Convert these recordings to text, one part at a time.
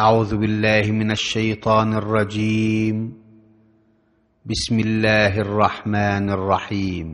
أعوذ بالله من الشيطان الرجيم بسم الله الرحمن الرحيم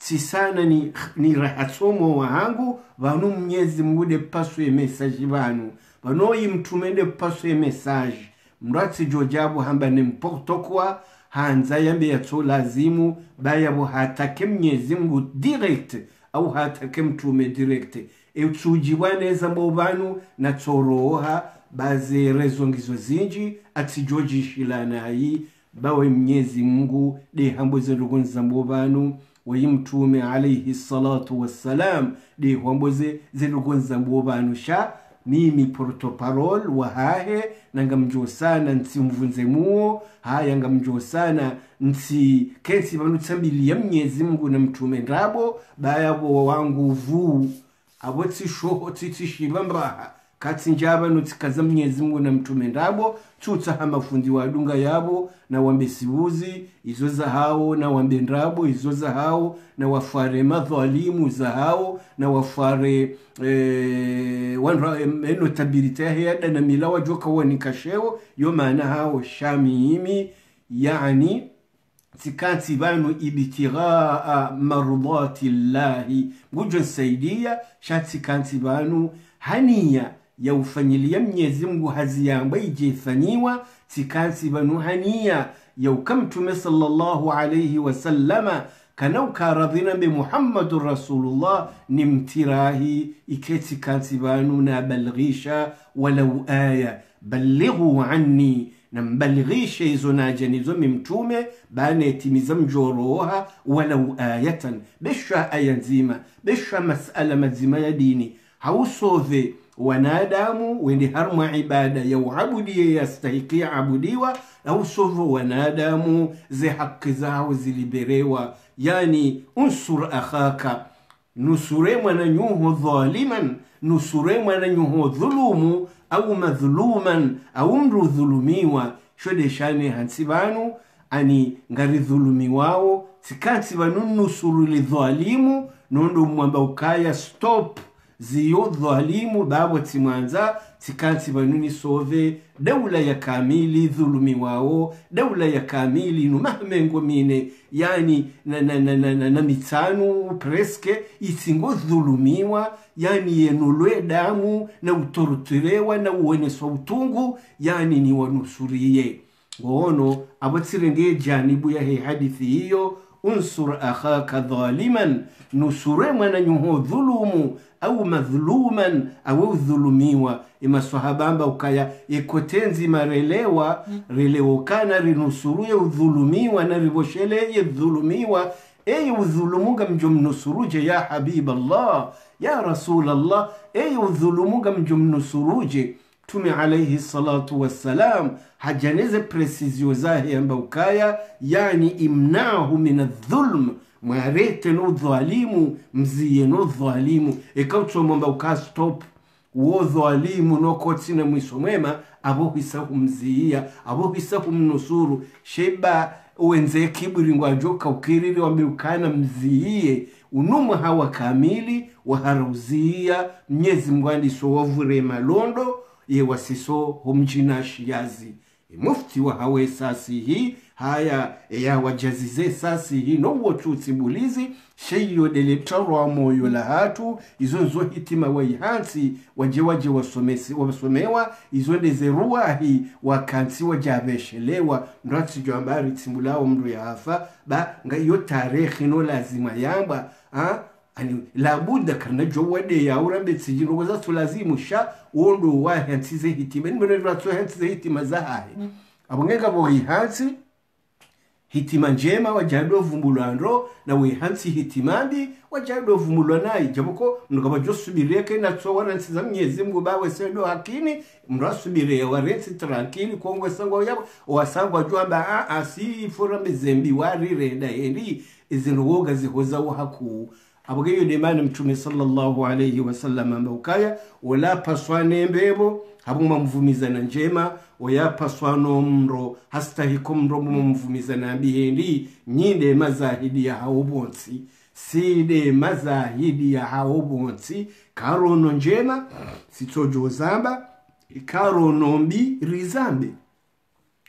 tsisana ni, ni rahatsomo wahangu vanu mnyezi mungu de paswe mesaji vanu vanoyi mtume de paswe mesaji mndu atsijojabu hamba ni mpokutokwa hanza yambe yatso lazimu bayabo hatake mnyezi mungu direct au hatake mtume direct etsujibwa neza mbo banu na tsoroha baze rezongizo zinji atsijojishilanayi bawe mnyezi mungu de hambo zendogonza mbo banu wayi mtume alaihi salatu wassalam de hwamboze zendogonza mbo banu sha mimi portoparol wahahe nanga mjo sana nsi mvunzemuo haya ngamjoo sana nsi kensi vanu tsambiliya mnyezi mungu na mtume ndabo bayabo wangu vuu. Abo tsishoho tsitsishiva mbaha katsi njava notsikaza mnyezi mungu na mtume ndabo tsutsaha mafundi wadunga yabo na wambe sibuzi izo zahawo na wambe ndabo izo zahawo na wafare madhalimu zahawo na wafare eh, wanra eno na milawa joka wanikashewo yo maana hawo shamiimi yani tsikatsi vanu ibtighaa mardati llahi. Ngujo nsaidia shatikanti vanu hania ya ufanyilia mnyezi mungu haziyamba ijefanyiwa tikanti vanu hania ya ukamtume sallallahu alaihi wasallama kana ukaradhina be muhammadu rasulullah ni mtirahi iketi kanti vanu na balghisha walau aya ballighu anni na mbalighishe izo naja nizo mimtume banetimiza mjoroha walau ayatan besha aya nzima besha masala mazima ya dini. Hausove wanadamu wende harma ibada ya uabudie yastahikia abudiwa hausove wanadamu ze haki zao ziliberewa. Yani unsur akhaka nusure mwana nyuho dhaliman nusure mwana nyuho dhulumu au madhuluman au mndu dhulumiwa. Shodeshane hansi vanu ani ngari dhulumiwao sikansi vanu nusuru lidhalimu nondo mwamba ukaya stop ziyo dhalimu babo timwanza tikansi vanuni sove daula ya kamili dhulumi wao daula ya kamili numahmengo mine yani na, na, na, na, na, na mitanu preske isingo dhulumiwa yani yenulwe damu na utoruturewa na uoneswa utungu yani ni wanusurie ngono abotsirengeye janibu ya hadithi hiyo unsur akhaka dhaliman nusure mwana nyuho dhulumu au madhuluman awe udhulumiwa imasohabamba ukaya ikotenzi marelewa relewokana rinusuruye udhulumiwa na rivosheleye dhulumiwa. Eye udhulumuga mjo mnusuruje ya habib allah ya rasul allah eye udhulumuga mjo mnusuruje tume alaihi salatu wassalam hajaneze presizio zahe amba ukaya yani imnahu min adhulm mwarete no dhalimu mziye no dhalimu. Ekautsombomba uka stop wo dhalimu nokotsina mwiso mwema abohisa humziya abohisa humnusuru. Sheba uwenze kiburi ngwajoka ukiriri wambe ukana mziye unumu hawa kamili waharauziya mnyezi mgwandiso wovure malondo yewasiso homjina shiyazi mufti wa hawe sasi hii haya ya wajazize sasi hii nowotutsi bulizi sheyo deletarwa moyo la hatu izo nzo hitima waihansi waje waje wasomesi wasomewa izo ndeze ruwahi wakansi wajaveshelewa ndatsi jambari tsimbulao mndu yafa ba nga iyo tarehe no lazima yamba ha? Ani labuda karna jowade ya urambe tsijino goza tulazimu sha wondo wa hansize hitima. Ni mbere ratso hansize hitima zahaye abongenga bo ihansi hitima njema wajado vumbulandro na wihansi hitimambi wajado vumbulwa nayi jabuko mnugaba josubireke wana waransiza mnyezi mungu bawe sedo hakini mndu asubire warensi tranquili kongwe sangwa yabo. Wasangwa jwamba a a si fora mezembi warireda eri izintu woga zihoza wo hakuu abweyo demana mtume sallallahu alayhi wasallam ambaukaya wala paswa nembebo habuma mvumizana njema oyapaswa nomro hasitahiko mro mumvumizana bihendi nyinde mazahidi ya hawo bonsi side mazahidi ya hawo bonsi karono njema sitsojozamba karono nombi rizambe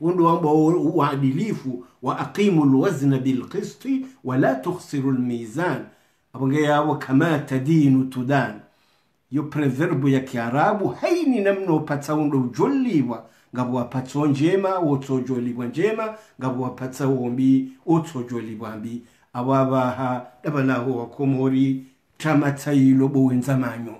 undo wamba uadilifu wa aqimu lwazna bilqisti wala tukhsiru lmizan abonge yao kama tadinu tudan. Yo preverbu ya kiarabu haini namna upatsa undo ujoliwa. Ngabo wapatsa njema wotsojolibwa njema. Ngabo wapatsa wombi otsojolibwa mbi. Awabaha dabalaho wakomori tamatsailo bowenzamanyo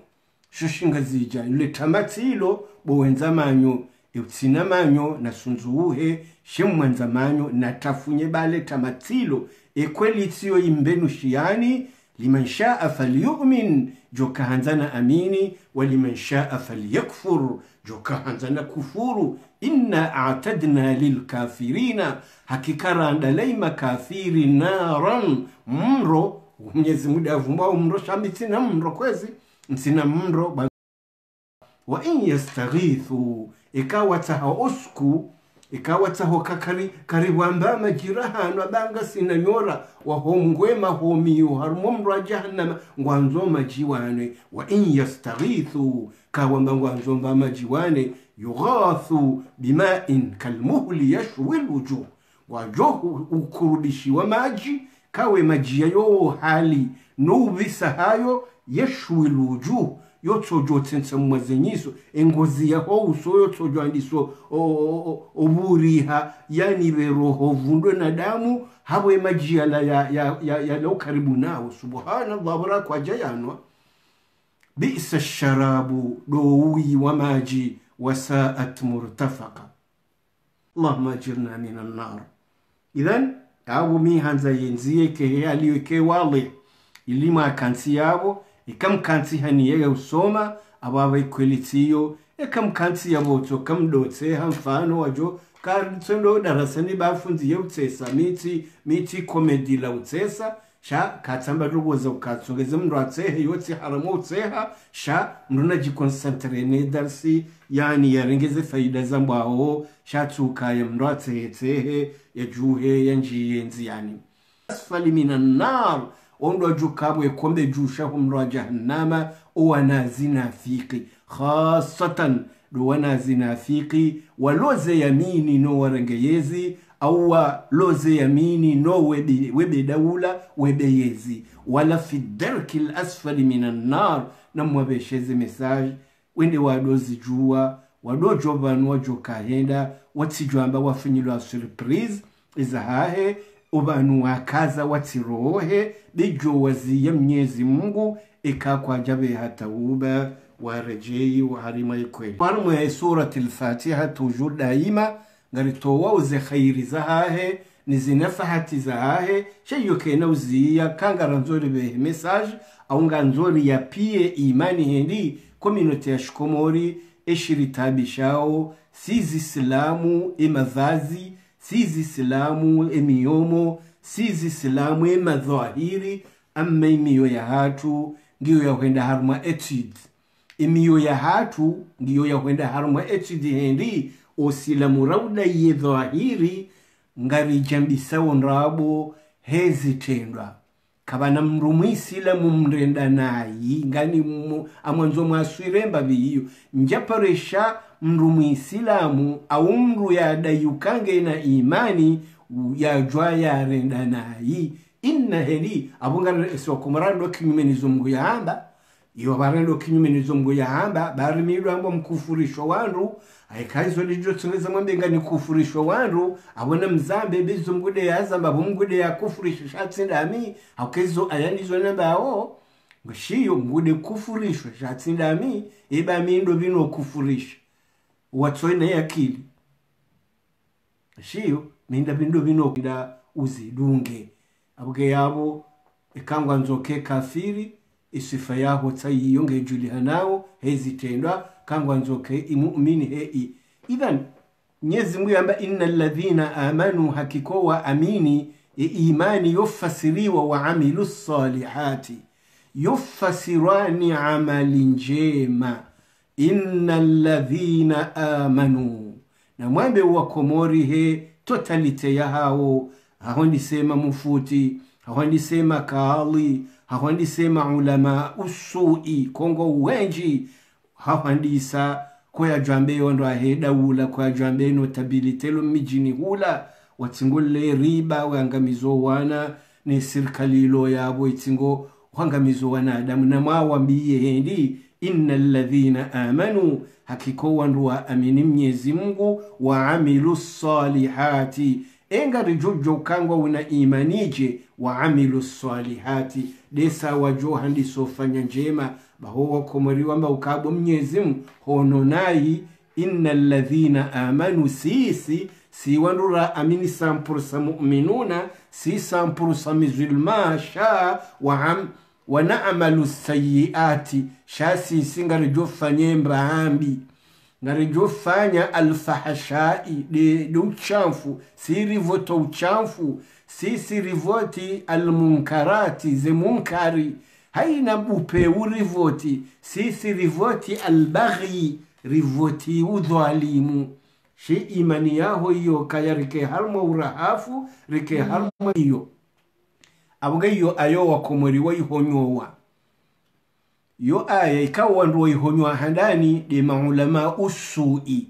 shoshinga zija yule tamatsilo bowenzamanyo eutsina manyo nasunzuuhe shemwanza manyo natafunye bale tamatsilo ekwelitsiyo imbenu shiyani liman shaa falyumin jokahanzana amini waliman shaa falyakfur jokahanzana kufuru inna atadna lilkafirina hakikarandalai makafiri naran mro mnyezi muda avumbao mro shamitsina mro kwezi msina mro wa in yastaghithu ikawa osku ikawatsaho kakari kariwamba majirahano abanga sinanyora wahongwe mahomiyo harumo mra jahannama. Ngwanzo majiwane wa in yastaghithu. Kawamba ngwanzo mba majiwane yughathu bimain kalmuhli yashwi lwujuh wajo ukurudishiwa maji kawe majia yo hali. Nubisa hayo yashwi lwujuh yotsojotsensa mumwazenyiso engozi yaho uso yotsojwandiso oburiha yaniberoho vundwe na damu habwe majiyala ya, ya, ya, ya lau karibu nao. Subhanallah burakwaja yanwa bisa sharabu dowi wa maji wasaat murtafaka allahuma ajirna min annar idhan abo mihanza yenziye kehe aliyoke wale. Ilima akansi yabo ikamkansi haniyega usoma ababa ikwelitiyo ekamkansi yabotso kamdotse hamfano wajo. Katsendo darasani bafunziye utsesa miti miti komedi la utsesa. Sha katsamba roboza ukatsongeze mndu atsehe yotsi haramo utseha. Sha mndu najikonsantre ne darsi yani yarengeze faida zambwaho shatsukaya mndu atsehetsehe yajuhe yanjiyenzi yani. Asfali minan nar ondo kabwe kombe jusha humro wa jahannama owanazinafiqi khasatan do wanazinafiki waloze yamini no warengeyezi au waloze yamini no webe, webe daula webeyezi wala fi darki lasfali min annar namwabesheze message wende wadozijua wadojo vanu wajokahenda watsijwamba wafinyilwa surprise izahahe ubanu wakaza watsirohe bijo waziya mnyezi mungu ikakwaja behatauba warejei waharima ikweli. Warumwe surati lfatiha tujur daima ngaritowa uze khairi zahahe nizinafahati zahahe sheyo kena uziya kangara nzori behe message au nga nzori yapie imani hendi kominote ya shikomori eshiritabishao sizi silamu emavazi sizi silamu emiyomo sizi silamu emadhahiri amma imiyo ya hatu ngiyo yahwenda harumwa etude imiyo ya hatu ngiyo yahwenda harumwa etude hendi osilamu rauda ye dhahiri ngarijambisawo nrabo hezitendwa kabana mndu mwisilamu mrenda nayi ngani amwanzo mwaswiremba viyo njaparesha mndu mwisilamu au mndu yadayukange na imani yajwa yarenda nayi inna heli abungasokomarando kinyumenizo mngu yahamba iyo barendo kinyumenizo mngu yahamba barimidwambo mkufurisho wandu aikaizo lijotsongeza mwambenga ni kufurisho wandu abona mzambe bezo mgude yazamba bomgude yakufurisha shatsindami akezo ayanizo nambawo ngashiyo ngude kufurishwa shatsindami eba mindo bino kufurisha watsoina yakili shiyo ninda bindu bino nda uzidunge abuge yabo ikangwa nzoke kafiri isifa yaho tsayiyonge julihanawo hezitendwa kangwa nzoke imumini hei idhan nyezi mungu yamba inna alladhina amanu hakiko wa amini e imani yofasiriwa wa amilu salihati. Yofasirwani amali njema inna alladhina amanu. Na mwambe wa komori he totalite ya hao. Ndisema mufuti hahondisema kaali hahondisema ulama usui kongo wenji hahandisa koyajwambe yondo aheda ula koyajwambe notabilitelo mijini hula. Watsingolle riba wangamizo wana ne sirikali ilo yabo itsingo wangamizo wana adamu. Na mwawambiye hendi inna alladhina amanu hakika wandu wa amini mnyezi mungu waamilu salihati. Engari jojo kangwa wina imanije waamilu salihati. Desa wajoha handi sofanya njema. Baho wakomoriwamba ukabo mnyezi mungu hono nayi inna alladhina amanu sisi si wandura amini sampursa muminuna si sampurusa mizulma sha wa wanamalu sayiati shasisi ngarijofanye mbaambi ngarijofanya alfahashai de, de uchamfu si rivota uchamfu sisi rivoti almunkarati ze munkari haina bupe urivoti sisi rivoti albaghi rivoti udhalimu shi imani yaho iyo kaya rike harmo urahafu rike harmo iyo. abwa iyo ayo wakomoriwa ihonyowa. Yo aya ikawa ndo ihonywa handani de maulama usui.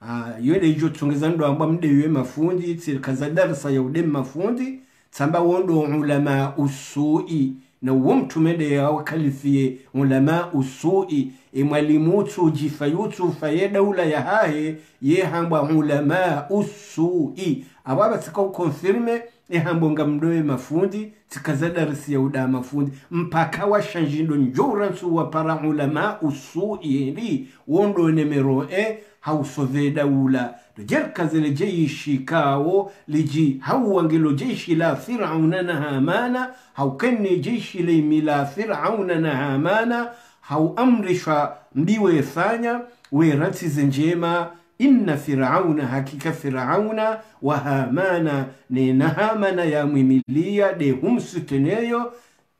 Ah, yo de jo tungeza ndo amba mde ywe mafundi tsirikaza darasa ya ude mafundi tsamba wondo ulama usui. Na uwo mtumede ya wakalifie ulama usui. E mwalimu tu jifa yutu faye daula ya hahe ye hamba ulama usui. Ababa tsika ukonfirme e hambo mdoe mafundi tikazadarisi ya uda mafundi. Mpaka wa shanjindo njura nsu wa para ulama usu yeli wondo nemero e hausove daula jerkazele jeishi kawo liji hauwangelo jeishi la firauna na hamana haukenne jeishi leimi la firauna na hamana hauamrishwa mbiwe thanya weratize njema inna firauna hakika firauna wa hamana nena hamana yamwimilia de humsuteneyo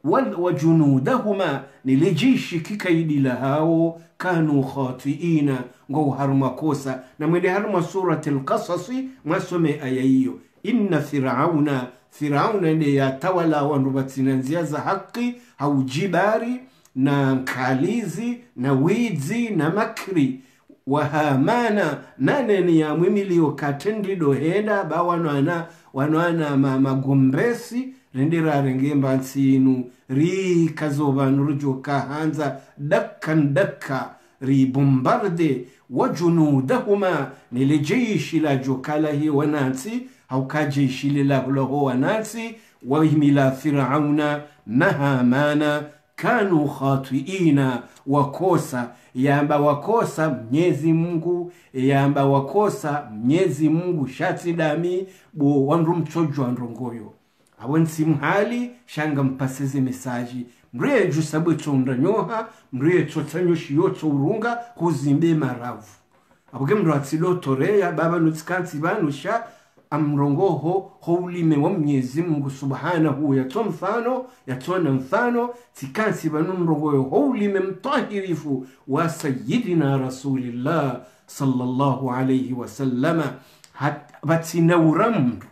wal- wajunudahuma nilijishi kikaidi la hao kanu khatiina ngo haru makosa na mwende haruma surat surati lkasasi mwasome aya hiyo. Inna firauna firauna ne yatawala wandu batsinanzia za haqi haujibari na nkalizi na widzi na makri wa hamana naneni yamwimilio katendido henda ba wanwana wanwana ma- magombesi rendirarengimba nsinu rikazovanu rijokahanza dakkan dakka ribombarde wajunudahuma nile jeishi la jokalahi wanansi hauka jeishi lilahuloho wanansi wahimila firauna na hamana kanu khatiina wakosa yamba wakosa mnyezi mungu yamba wakosa mnyezi mungu shati dami bo wandu mtsojwa ndongoyo awonsi mhali shanga mpasize mesaji. Mriye jusabu tsonda nyoha mriye tsotsanyo shiyo urunga kuzimbe maravu. Abuke mndu atsilotoreya baba nutsikansi banusha amrongoho houlime wa mnyezi mungu subhanahu yatso mfano yatsona mfano tsikansi banu mrongoyo houlime mtahirifu wa sayidina rasulillah sallallahu alaihi wasallama vatsinaura mndu